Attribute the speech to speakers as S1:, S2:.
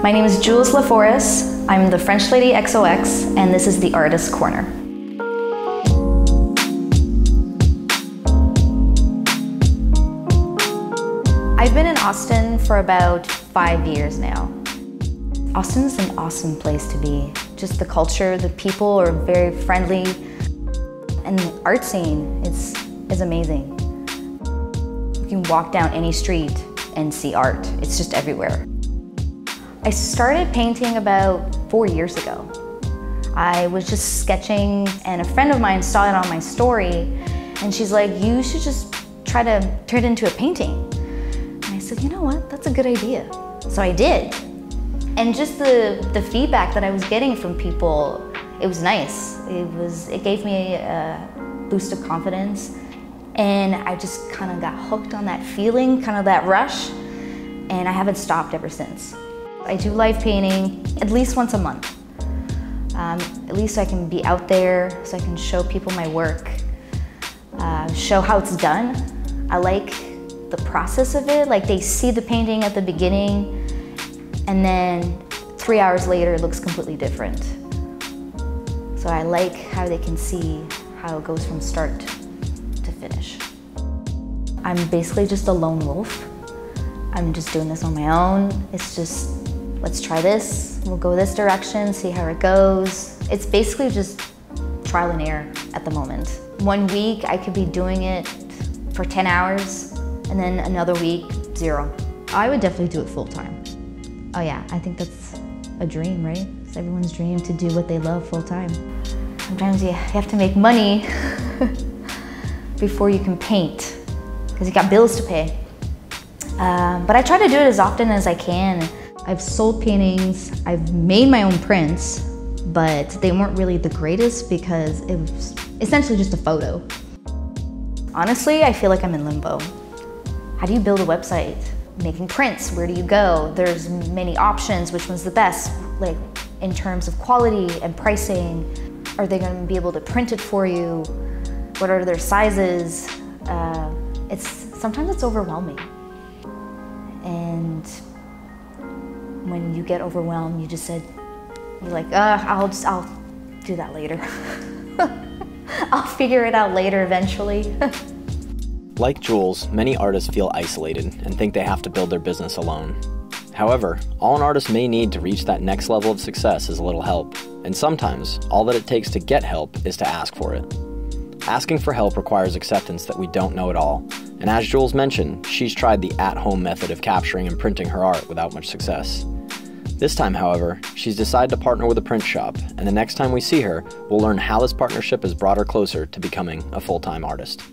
S1: My name is Julz LaForest. I'm the French Lady XOX, and this is the Artist Corner. I've been in Austin for about five years now. Austin is an awesome place to be. Just the culture, the people are very friendly, and the art scene is, is amazing. You can walk down any street and see art. It's just everywhere. I started painting about four years ago. I was just sketching and a friend of mine saw it on my story and she's like, you should just try to turn it into a painting. And I said, you know what, that's a good idea. So I did. And just the, the feedback that I was getting from people, it was nice. It, was, it gave me a boost of confidence and I just kind of got hooked on that feeling, kind of that rush, and I haven't stopped ever since. I do live painting at least once a month. Um, at least so I can be out there so I can show people my work, uh, show how it's done. I like the process of it, like they see the painting at the beginning and then three hours later it looks completely different. So I like how they can see how it goes from start to finish. I'm basically just a lone wolf. I'm just doing this on my own. It's just, let's try this. We'll go this direction, see how it goes. It's basically just trial and error at the moment. One week I could be doing it for 10 hours and then another week, zero. I would definitely do it full time. Oh yeah, I think that's a dream, right? It's everyone's dream to do what they love full time. Sometimes you have to make money before you can paint because you got bills to pay. Um, but I try to do it as often as I can. I've sold paintings, I've made my own prints, but they weren't really the greatest because it was essentially just a photo. Honestly, I feel like I'm in limbo. How do you build a website? Making prints, where do you go? There's many options, which one's the best? Like in terms of quality and pricing, are they gonna be able to print it for you? what are their sizes. Uh, it's sometimes it's overwhelming, and when you get overwhelmed, you just said you're like, uh, I'll just I'll do that later. I'll figure it out later eventually.
S2: like Julz, many artists feel isolated and think they have to build their business alone. However, all an artist may need to reach that next level of success is a little help, and sometimes all that it takes to get help is to ask for it. Asking for help requires acceptance that we don't know it all, and as Julz mentioned, she's tried the at home method of capturing and printing her art without much success. This time, however, she's decided to partner with a print shop, and the next time we see her, we'll learn how this partnership has brought her closer to becoming a full time artist.